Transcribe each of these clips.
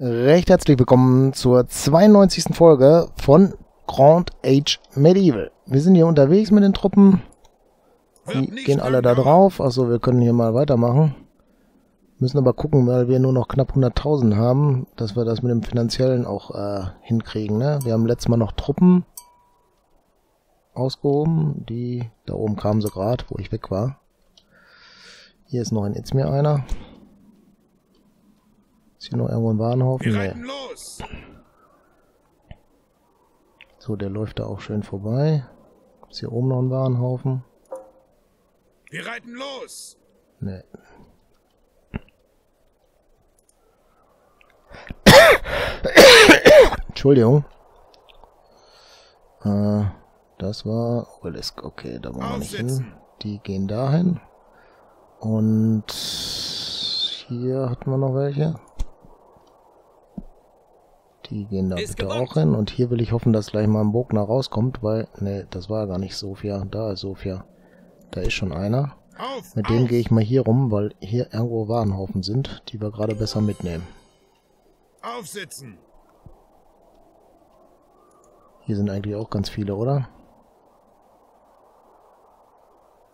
Recht herzlich willkommen zur 92. Folge von Grand Age Medieval. Wir sind hier unterwegs mit den Truppen. Die gehen alle da drauf. Achso, wir können hier mal weitermachen. Müssen aber gucken, weil wir nur noch knapp 100.000 haben, dass wir das mit dem Finanziellen auch äh, hinkriegen. Ne? Wir haben letztes Mal noch Truppen ausgehoben. Die, da oben kamen sie gerade, wo ich weg war. Hier ist noch ein Itzmir einer. Ist hier noch irgendwo ein Warenhaufen? Wir Nee. reiten los! So, der läuft da auch schön vorbei. Ist hier oben noch ein Warenhaufen? Wir reiten los! Nee. Entschuldigung. Äh, das war Obelisk. Okay, da wollen wir nicht hin. Die gehen dahin. Und hier hatten wir noch welche. Die gehen da bitte auch hin. Und hier will ich hoffen, dass gleich mal ein Bogner rauskommt, weil... Nee, das war gar nicht Sofia. Da ist Sofia. Da ist schon einer. Auf! Mit dem gehe ich mal hier rum, weil hier irgendwo Warenhaufen sind, die wir gerade besser mitnehmen. Aufsitzen! Hier sind eigentlich auch ganz viele, oder?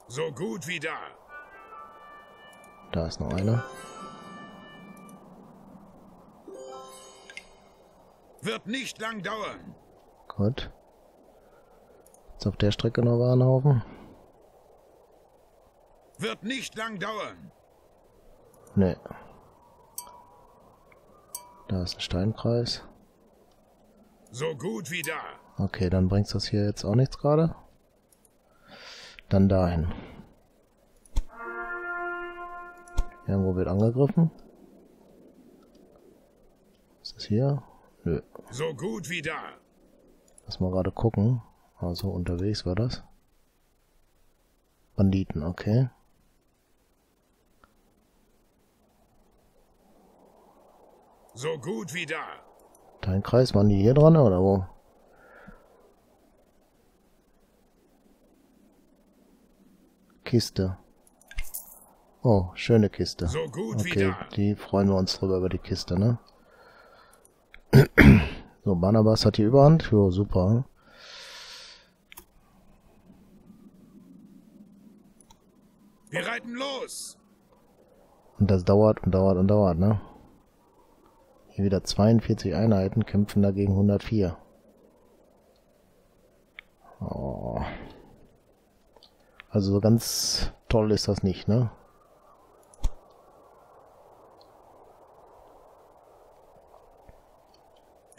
So gut wie da! Da ist noch einer. Wird nicht lang dauern! Gut. Ist auf der Strecke noch Warenhaufen? Wird nicht lang dauern! Nee. Da ist ein Steinkreis. So gut wie da! Okay, dann bringt's das hier jetzt auch nichts gerade. Dann dahin. Irgendwo wird angegriffen. Ist das hier? Nö. So gut wie da! Lass mal gerade gucken. Also unterwegs war das. Banditen, okay. So gut wie da! Dein Kreis, waren die hier dran oder wo? Kiste. Oh, schöne Kiste. So gut wie Okay, da! die freuen wir uns drüber über die Kiste, ne? So, Barnabas hat die Überhand. Jo, super. Wir reiten los! Und das dauert und dauert und dauert, ne? Hier wieder 42 Einheiten kämpfen dagegen 104. Oh. Also so ganz toll ist das nicht, ne?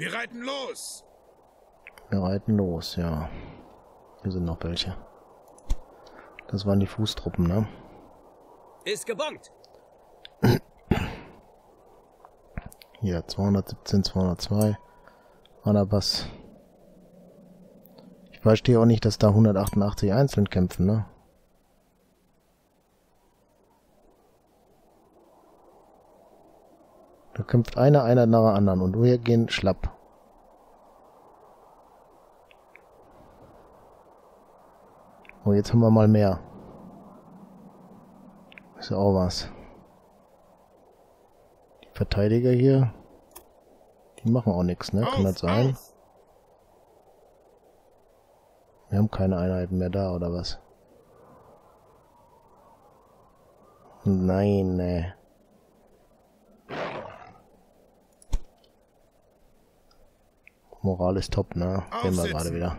Wir reiten los! Wir reiten los, ja. Hier sind noch welche. Das waren die Fußtruppen, ne? Ist gebongt. Hier 217, 202. Barnabas. Ich verstehe auch nicht, dass da 188 einzeln kämpfen, ne? Da kämpft einer, einer nach der anderen und wir gehen schlapp. Oh, jetzt haben wir mal mehr. Ist ja auch was. Die Verteidiger hier, die machen auch nichts, ne? Kann das sein? Wir haben keine Einheiten mehr da, oder was? Nein, ne. Moral ist top, ne? Sehen wir gerade wieder.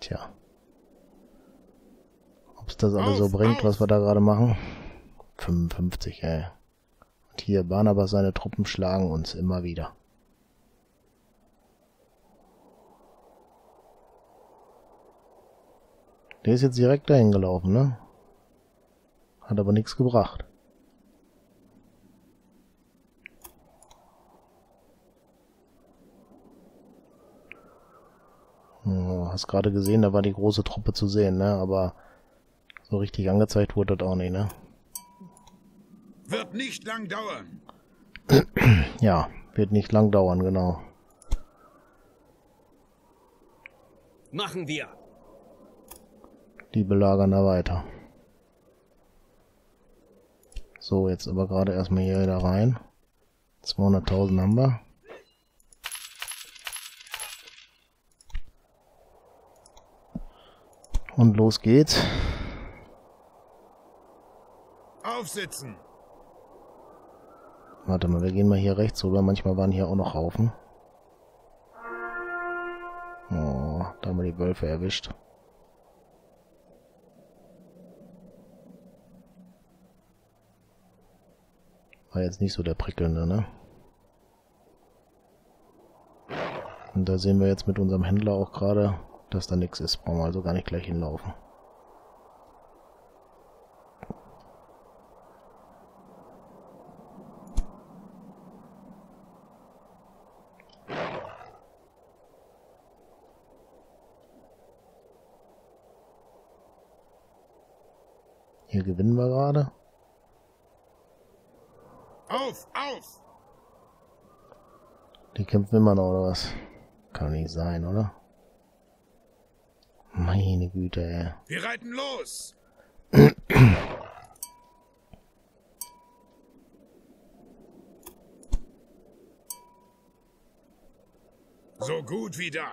Tja. Ob's das alles so bringt, was wir da gerade machen? 55, ey. Und hier, Barnabas seine Truppen schlagen uns immer wieder. Der ist jetzt direkt dahin gelaufen, ne? Hat aber nichts gebracht. Oh, hast gerade gesehen, da war die große Truppe zu sehen, ne? Aber so richtig angezeigt wurde das auch nicht, ne? Wird nicht lang dauern! Ja, wird nicht lang dauern, genau. Machen wir. Die belagern da weiter. So, jetzt aber gerade erstmal hier wieder rein. 200.000 haben wir. Und los geht's. Aufsitzen! Warte mal, wir gehen mal hier rechts rüber. Manchmal waren hier auch noch Haufen. Oh, da haben wir die Wölfe erwischt. War jetzt nicht so der prickelnde, ne? Und da sehen wir jetzt mit unserem Händler auch gerade, dass da nichts ist. Brauchen wir also gar nicht gleich hinlaufen. Hier gewinnen wir gerade. Auf, auf! Die kämpfen immer noch, oder was? Kann nicht sein, oder? Meine Güte, ey. Wir reiten los! so gut wie da.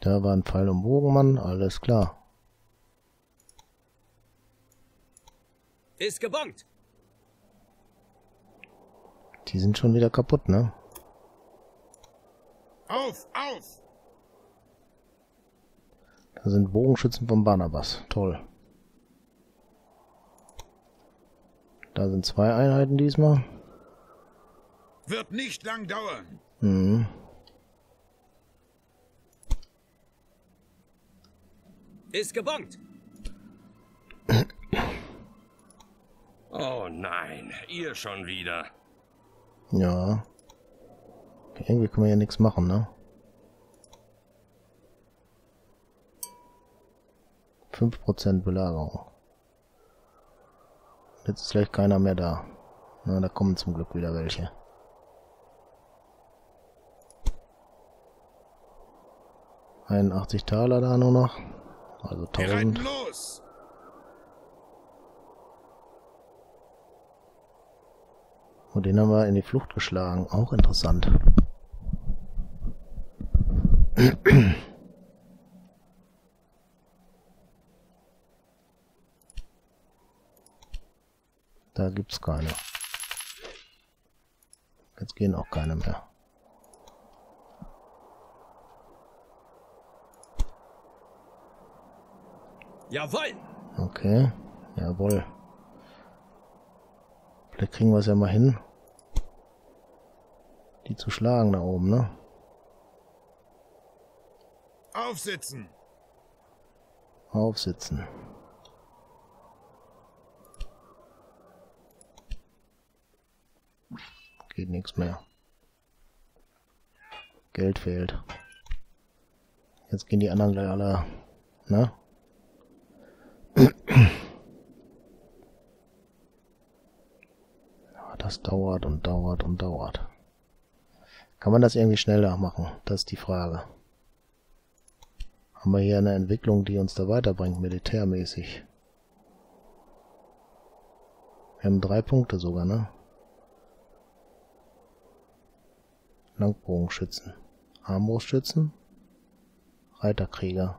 Da war ein Pfeil und Bogenmann, alles klar. Ist gebongt. Die sind schon wieder kaputt, ne? Auf, auf! Da sind Bogenschützen vom Barnabas. Toll. Da sind zwei Einheiten diesmal. Wird nicht lang dauern. Mhm. Ist gebongt. Oh nein, ihr schon wieder. Ja. Irgendwie können wir ja nichts machen, ne? 5% Belagerung. Jetzt ist gleich keiner mehr da. Na, da kommen zum Glück wieder welche. Einundachtzig Taler da nur noch. Also Wir reiten 1000. los! Und den haben wir in die Flucht geschlagen. Auch interessant. Da gibt's keine. Jetzt gehen auch keine mehr. Jawohl. Okay. Jawohl. Vielleicht kriegen wir es ja mal hin. Die zu schlagen da oben, ne? Aufsitzen! Aufsitzen. Geht nichts mehr. Geld fehlt. Jetzt gehen die anderen gleich alle, ne? Das dauert und dauert und dauert. Kann man das irgendwie schneller machen? Das ist die Frage. Haben wir hier eine Entwicklung, die uns da weiterbringt, militärmäßig? Wir haben drei Punkte sogar, ne? Langbogenschützen. Armbrustschützen. Reiterkrieger.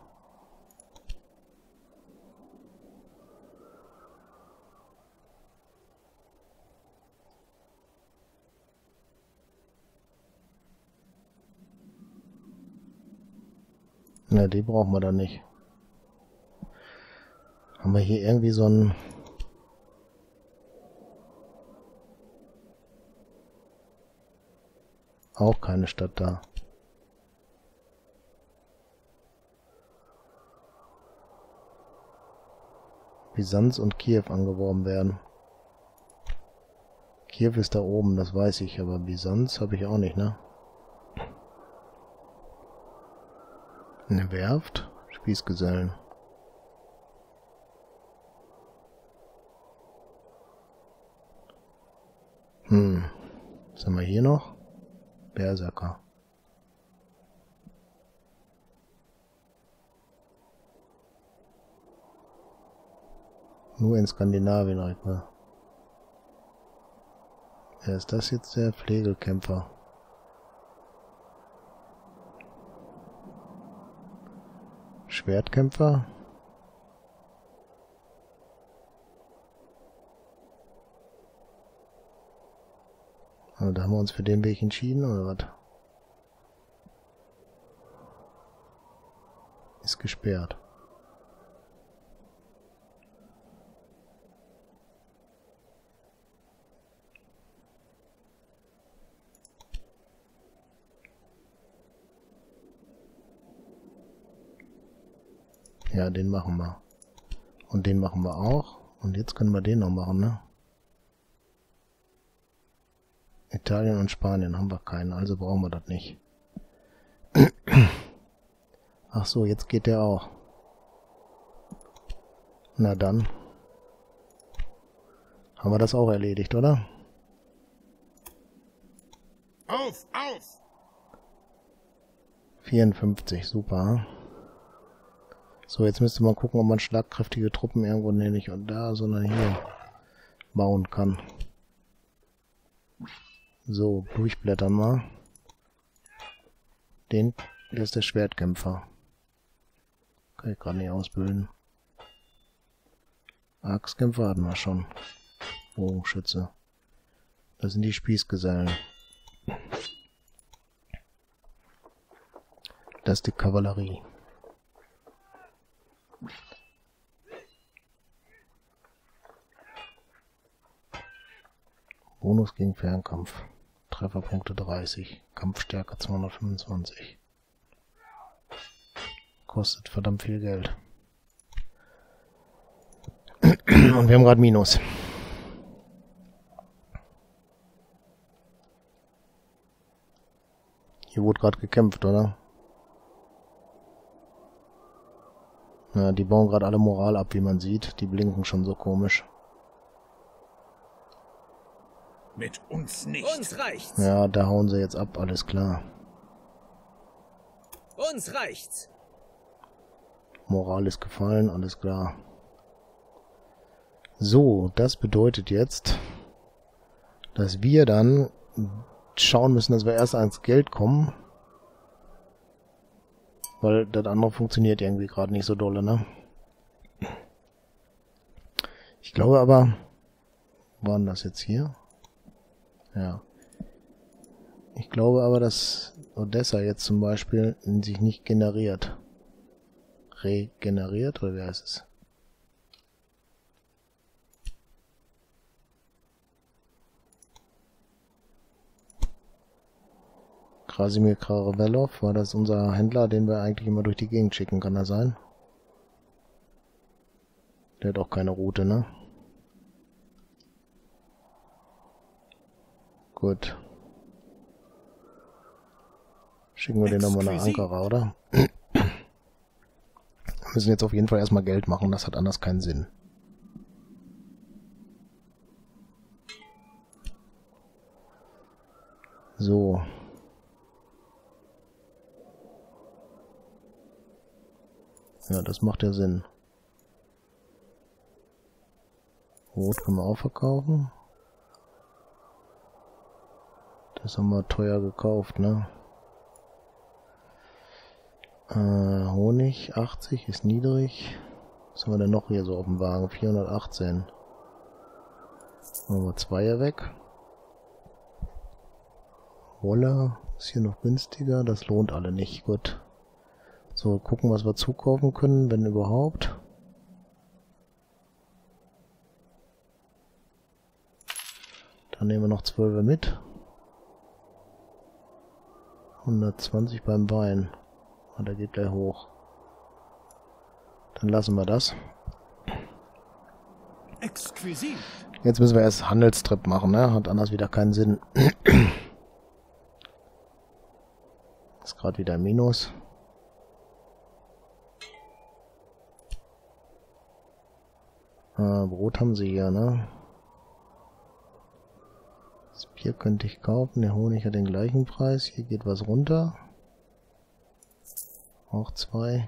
Ne, die brauchen wir dann nicht. Haben wir hier irgendwie so ein... Auch keine Stadt da. Byzanz und Kiew angeworben werden. Kiew ist da oben, das weiß ich, aber Byzanz habe ich auch nicht, ne? Eine Werft? Spießgesellen. Hm. Was haben wir hier noch? Berserker Nur in Skandinavien direkt mal. Wer ist das jetzt? Der Pflegekämpfer. Schwertkämpfer? Also da haben wir uns für den Weg entschieden, oder was? Ist gesperrt. Ja, den machen wir. Und den machen wir auch. Und jetzt können wir den noch machen, ne? Italien und Spanien haben wir keinen, also brauchen wir das nicht. Ach so, jetzt geht der auch. Na dann. Haben wir das auch erledigt, oder? Auf, auf! 54, super. So, jetzt müsste man gucken, ob man schlagkräftige Truppen irgendwo, nicht da, sondern hier bauen kann. So, durchblättern mal. Den, der ist der Schwertkämpfer. Kann ich gerade nicht ausbilden. Axtkämpfer hatten wir schon. Bogenschütze. Das sind die Spießgesellen. Das ist die Kavallerie. Bonus gegen Fernkampf. Trefferpunkte 30. Kampfstärke 225. Kostet verdammt viel Geld. Und wir haben gerade Minus. Hier wurde gerade gekämpft, oder? Ja, die bauen gerade alle Moral ab, wie man sieht. Die blinken schon so komisch. Mit uns nicht. Uns reicht's. Ja, da hauen sie jetzt ab, alles klar. Uns reicht's. Moral ist gefallen, alles klar. So, das bedeutet jetzt, dass wir dann schauen müssen, dass wir erst ans Geld kommen. Weil das andere funktioniert irgendwie gerade nicht so dolle, ne? Ich glaube aber, waren das jetzt hier? Ja. Ich glaube aber, dass Odessa jetzt zum Beispiel sich nicht generiert. Regeneriert, oder wie heißt es? Krasimir Karavelov, war das unser Händler, den wir eigentlich immer durch die Gegend schicken, kann er sein? Der hat auch keine Route, ne? Gut. Schicken wir den nochmal nach Ankara, oder? wir müssen jetzt auf jeden Fall erstmal Geld machen, das hat anders keinen Sinn. So. Ja, das macht ja Sinn. Rot können wir auch verkaufen. Das haben wir teuer gekauft, ne? Äh, Honig 80 ist niedrig. Was haben wir denn noch hier so auf dem Wagen? 418. Machen wir Zweier weg. Wolle ist hier noch günstiger. Das lohnt alle nicht. Gut. So, gucken, was wir zukaufen können, wenn überhaupt. Dann nehmen wir noch 12 mit. 120 beim Wein. Und er geht gleich hoch. Dann lassen wir das. Exquisit. Jetzt müssen wir erst Handelstrip machen, ne? Hat anders wieder keinen Sinn. Ist gerade wieder Minus. Äh, Brot haben sie hier, ne? Bier könnte ich kaufen. Der Honig hat den gleichen Preis. Hier geht was runter. Auch zwei.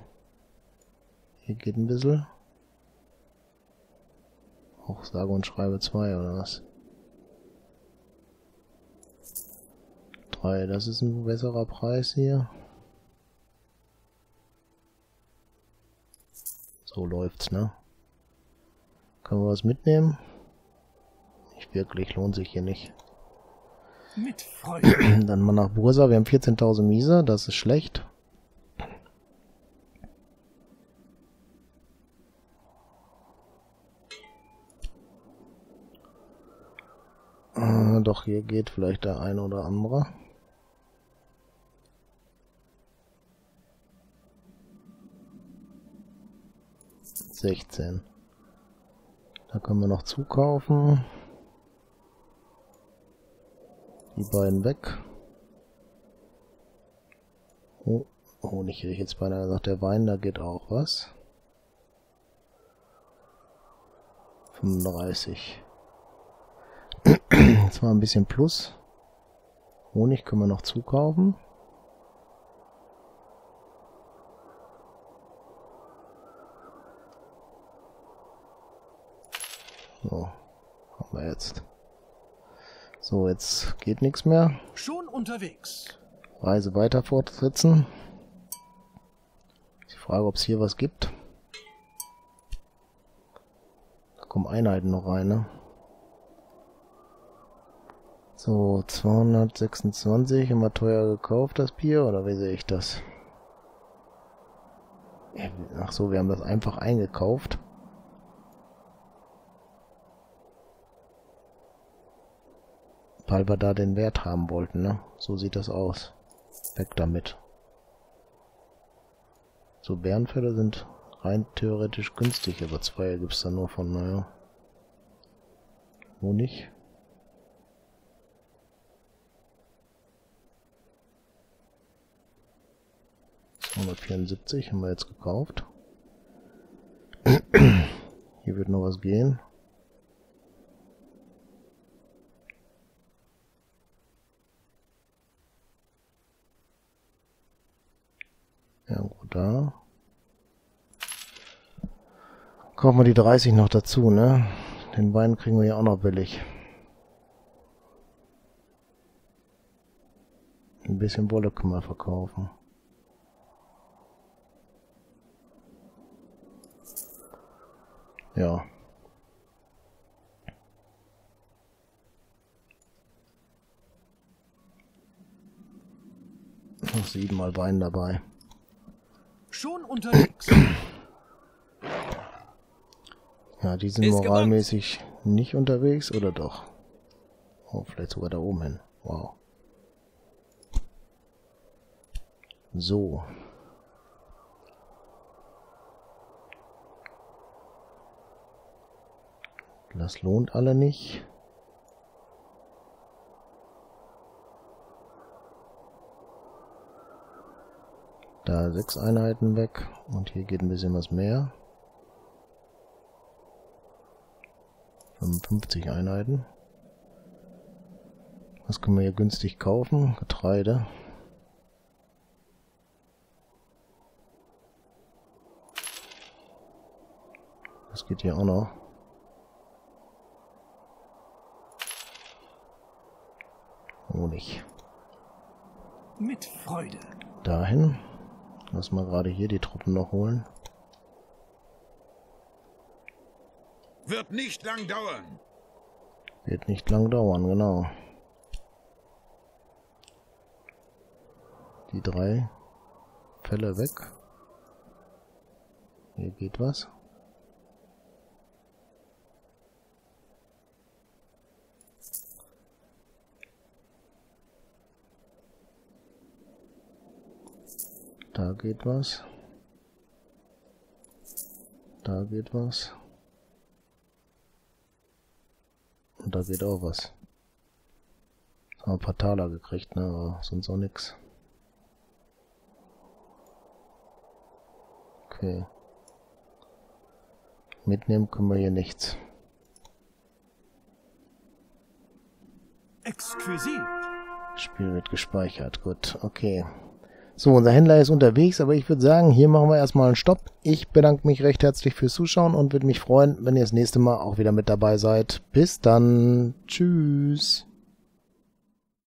Hier geht ein bisschen. Auch sage und schreibe zwei oder was? Drei, das ist ein besserer Preis hier. So läuft's, ne? Können wir was mitnehmen? Nicht wirklich, lohnt sich hier nicht. Mit Freude. Dann mal nach Bursa. Wir haben 14.000 Miese, das ist schlecht. Äh, doch, hier geht vielleicht der eine oder andere. Sechzehn. Da können wir noch zukaufen. Die beiden weg. Oh, Honig hätte ich jetzt beinahe gesagt. Der Wein, da geht auch was. 35. Jetzt mal ein bisschen Plus. Honig können wir noch zukaufen. So, haben wir jetzt. So, jetzt geht nichts mehr. Schon unterwegs. Reise weiter fortsetzen. Die Frage, ob es hier was gibt. Da kommen Einheiten noch rein, ne? So, 226, immer teuer gekauft, das Bier, oder wie sehe ich das? Ach so, wir haben das einfach eingekauft. Weil wir da den Wert haben wollten, ne? So sieht das aus. Weg damit. So, Bärenfälle sind rein theoretisch günstig, aber zwei gibt's da nur von, naja. Wo nicht? haben wir jetzt gekauft. Hier wird noch was gehen. Ja, gut, da. Kaufen wir die 30 noch dazu, ne? Den Wein kriegen wir ja auch noch billig. Ein bisschen Wolle können wir verkaufen. Ja. Noch siebenmal Wein dabei. Schon unterwegs. Ja, die sind moralmäßig nicht unterwegs, oder doch? Oh, vielleicht sogar da oben hin. Wow. So. Das lohnt alle nicht. Da sechs Einheiten weg und hier geht ein bisschen was mehr. 55 Einheiten. Was können wir hier günstig kaufen? Getreide. Das geht hier auch noch. Honig. Mit Freude. Dahin. Lass mal gerade hier die Truppen noch holen. Wird nicht lang dauern. Wird nicht lang dauern, genau. Die drei Fälle weg. Hier geht was. Da geht was. Da geht was. Und da geht auch was. Haben wir ein paar Taler gekriegt, ne? Aber sonst auch nix. Okay. Mitnehmen können wir hier nichts. Exquisit. Spiel wird gespeichert. Gut, okay. So, unser Händler ist unterwegs, aber ich würde sagen, hier machen wir erstmal einen Stopp. Ich bedanke mich recht herzlich fürs Zuschauen und würde mich freuen, wenn ihr das nächste Mal auch wieder mit dabei seid. Bis dann. Tschüss.